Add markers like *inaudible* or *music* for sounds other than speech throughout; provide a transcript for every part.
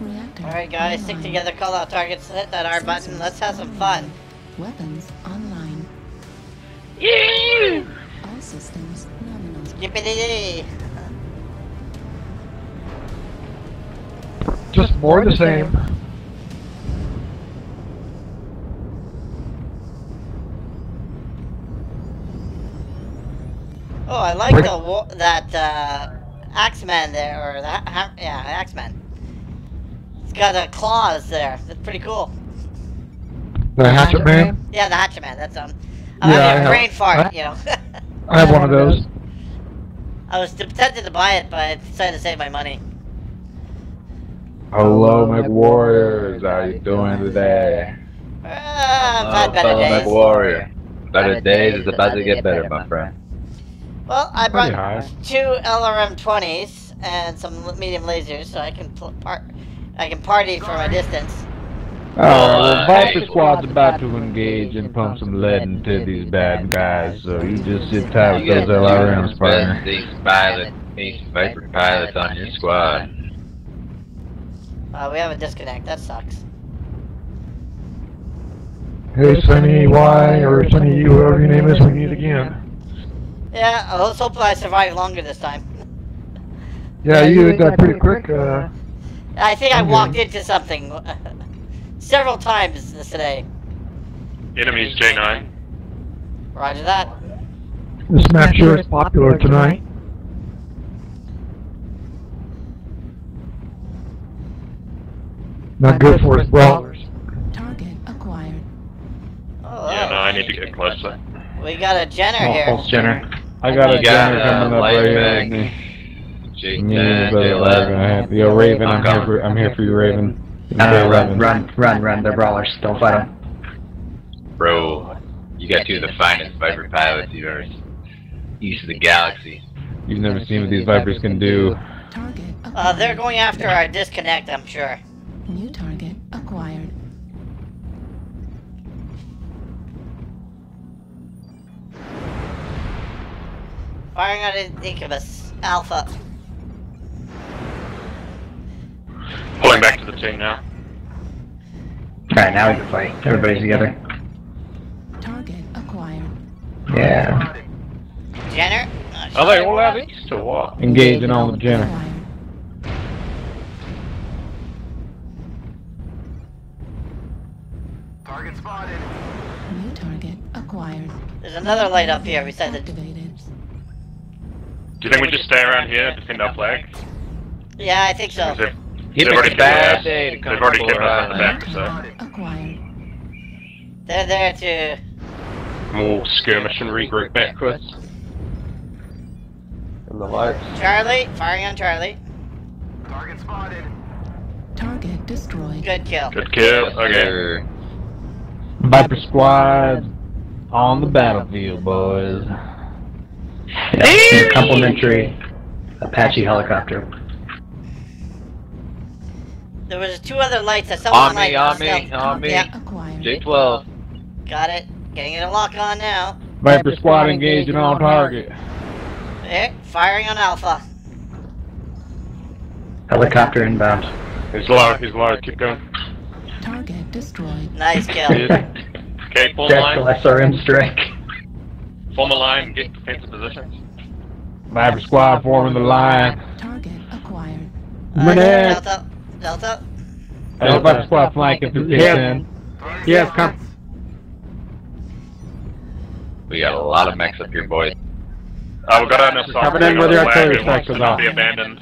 Reactor. Alright guys, stick together, call out targets, hit that R button, let's have some fun. Weapons online. Yeah! All systems nominal. Yippee Just more of the same. Oh, I like the that uh, Axman there, or that yeah, Axman. It's got uh, claws there. That's pretty cool. The Hatchetman. Yeah, the Hatchetman. That's um. I'm Yeah, I having a have- brain fart, I- you know. *laughs* I have one of those. I was tempted to buy it, but I decided to save my money. Hello, MechWarriors. How are you doing today? Uh, I've had Oh, better fellow days. MechWarrior. Better days is about to get better, my friend. Well, I brought high. two LRM 20s and some medium lasers, so I can pl- part. I can party from a distance. Alright, well, uh, Viper hey. Squad's about to engage and pump some lead into these bad guys, so you just sit tight with those LRMs, partner. These pilot, these Viper pilots on your squad. Uh, we have a disconnect. That sucks. Hey, Sunny Y or Sunny U, whoever your name is, we meet again. Yeah, let's hope I survive longer this time. Yeah, you got pretty quick. Uh, I think I Okay. walked into something *laughs* several times this today. Enemies J9. Roger that. this map sure is popular tonight. Not good for us brawlers. Target acquired. Oh, Yeah, no, I need to get closer. we got a Jenner Oh, here. Pulse Jenner. I got a You Jenner uh, coming up right here. mag. with me. J10, Raven, I have- J11. Yo, Raven, I'm I'm here for, I'm here for you, Raven. No, no, J11. run, run, run, run. They're brawlers. Don't fight them. Bro, you got two of the finest Viper pilots you've ever east of the galaxy. You've never seen what these Vipers can do. Target. Uh, they're going after our disconnect, I'm sure. New target Firing on an Incubus Alpha. Pulling back to the team now. Alright, now we can fight. Everybody's together. Target acquired. Yeah. Jenner? Not Are they sure. all out east or what? Engaging on the Jenner. Acquired. New target acquired. There's another light up here beside the. Activated. Do you think we just stay around here, and defend our flag? Yeah, I think so. They've, If they've it's already a killed bad us. day to come They've already aboard, killed us on the back, so Target acquired. They're there to. we'll skirmish and regroup backwards. And the lights. Charlie, firing on Charlie. Target spotted. Target destroyed. Good kill. Good kill. Okay. Sir. Viper Squad on the battlefield, boys. Yeah. and a complimentary Apache helicopter. There was two other lights that someone On me, like on me, stealth- on me. Yeah, J12. got it. Getting it a lock on now. Viper Squad engaging on target. There, firing on Alpha. Helicopter inbound. He's low, he's low, keep going. Target destroyed. Nice kill. *laughs* Okay, form Tactical line. SRM strike. Form a line, get defensive positions. Viper Squad forming the line. Target acquired. Uh, Minute. Delta. Delta. Viper Squad flanking through Yeah. K10. Yes, come. We got a lot of mechs up here, boys. Uh, we've got our missile Coming in with your flag, artillery it wants strikes to not off. be abandoned.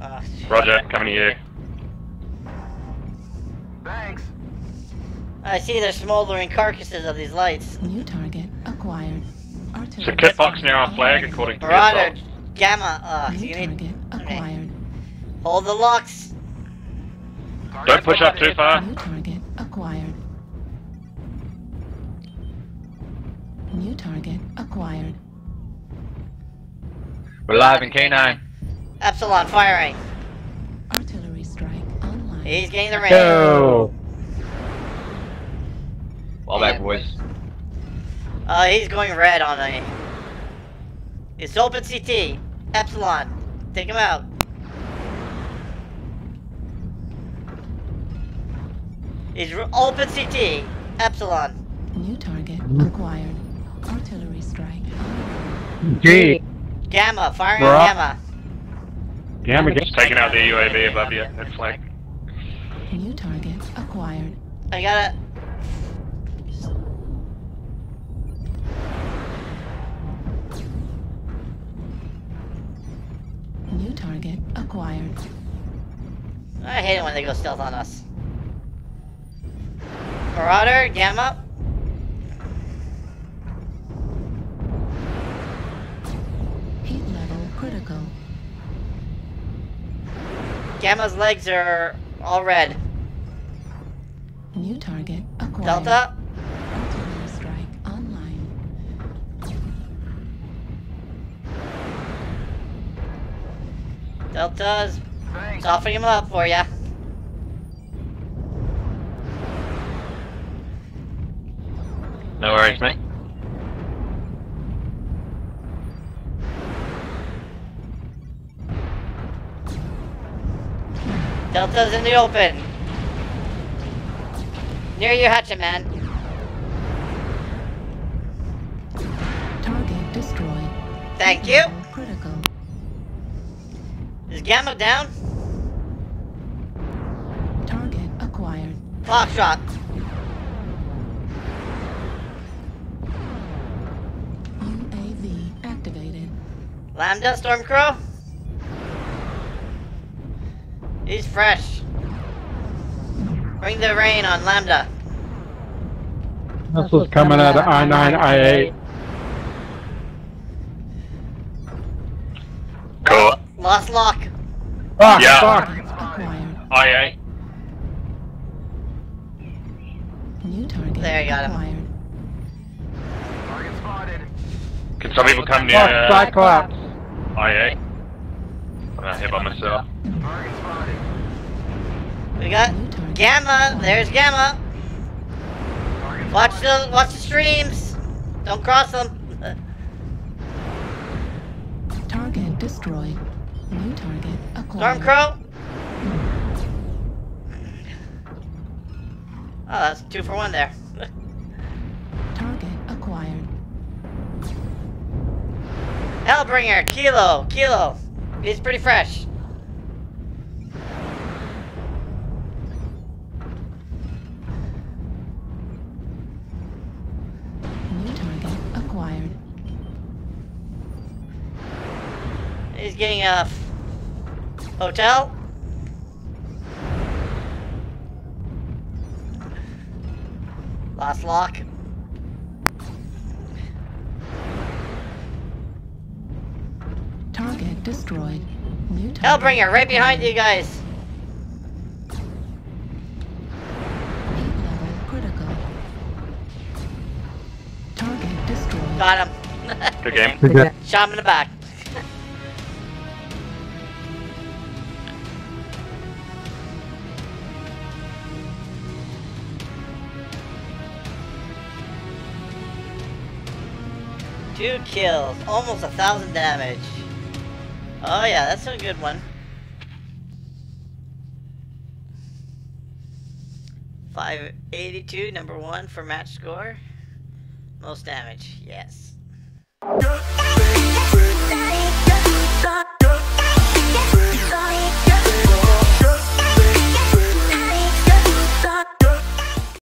Uh, Roger, coming to you. I see there's smoldering carcasses of these lights. New target acquired. So Artillery. kit box near our flag according to Marauder, yourself. Gamma. Uh, New you need target acquired. hold the locks. Don't push up too far. New target acquired. New target acquired. We're live in K9. Epsilon firing. He's getting the range. Go! Fall back, boys. Uh, he's going red on me. It's open CT. Epsilon. Take him out. He's r- open CT. Epsilon. New target acquired. Artillery strike. G! Gamma. Firing Bruh. Gamma. Gamma, Just taking out the UAV above you, at flank. New target acquired. I got it. New target acquired. I hate it when they go stealth on us. Marauder, Gamma. Heat level critical. Gamma's legs are all red. New target acquired. Delta. Artillery strike online. Delta's softening him up for ya. Delta's in the open. Near your Hatchetman. Target destroyed. Thank you. Critical. Is Gamma down? Target acquired. Foxtrot. UAV activated. Lambda, Stormcrow. He's fresh. Bring the rain on Lambda. Missiles coming out of I-9, I-8. Cool. Lost lock. Fuck, Yeah. fuck! Acquired. IA. There, New target There, you got him. acquired. Can some people come near Fuck, uh, Cyclops! IA? I'm not hit by myself. We got Gamma. There's Gamma. Watch the watch the streams. Don't cross them. *laughs* Target destroyed. New target acquired. Stormcrow. *laughs* Oh, that's two for one there. *laughs* Target acquired. Hellbringer, Kilo, Kilo. He's pretty fresh. He's getting a f- hotel. Last lock. Target destroyed. New target. Hellbringer, right behind you guys. Critical. Target destroyed. Got him. Good game. Good game. Shot him in the back. Two kills, almost a thousand damage. Oh yeah, that's a good one. Five eighty-two, number one for match score. Most damage, yes.